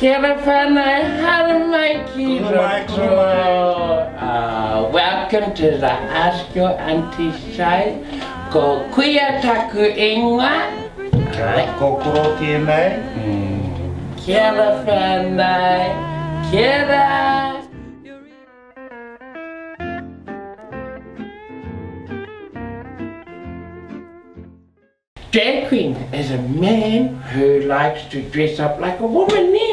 Kelefana Haramaiki Kulumai, Uh, welcome to the Ask Your Auntie Show. Ko kuia taku. Kia kokoro tēnei. Kelefana. Kera. Drag queen is a man who likes to dress up like a woman? Koro.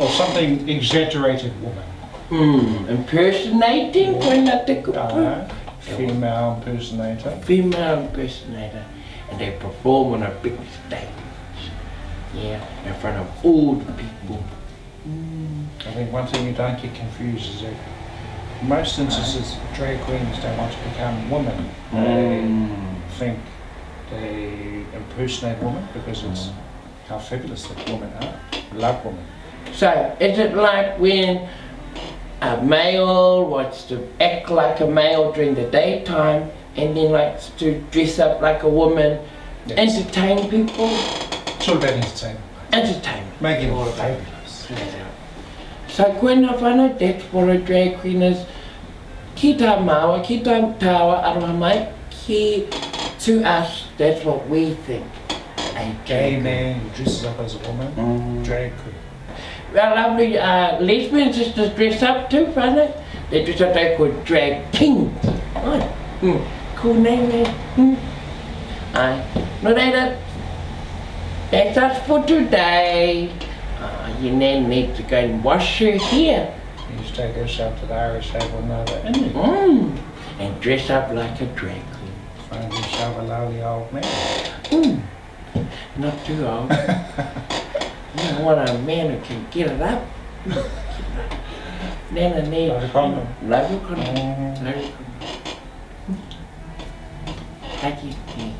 Or something exaggerated woman. Hmm, impersonating koina te kupu. Uh, female impersonator. Female impersonator. And they perform on a big stage. Yeah, in front of all the people. I think one thing you don't get confused is that in most instances drag queens don't want to become women. They think they impersonate women because it's how fabulous that women are. Love women. So, is it like when a male wants to act like a male during the daytime and then likes to dress up like a woman, Yes. entertain people? It's all about entertainment. Entertainment. Make it All all about fabulous. So koina whana, that's what a drag queen is. Ki tā maua, ki tā tawa aroha mai, ki to us, that's what we think. A Gay drag man who dresses up as a woman, Mm. drag queen. Well, lovely uh, lesbian sisters dress up too, whana. They dress up, they call drag kings. Oh, mm. Cool name, eh? Mm. Aye. No, reira, that's us for today. Uh, you then need to go and wash your hair. You just take yourself to the Irish Table that. And Mm. And dress up like a drag queen. find yourself a lovely old man. Mm. Not too old. you want a man who can get it up. then the name. Larry Conlon. Larry mm-hmm. Thank you.